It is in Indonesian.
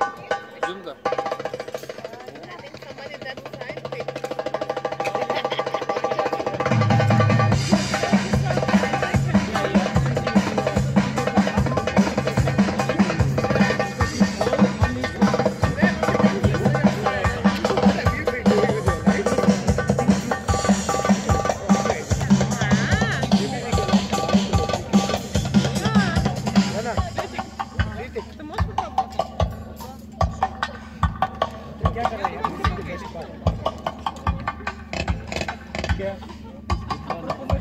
Zoom 가. क्या कर रहे हैं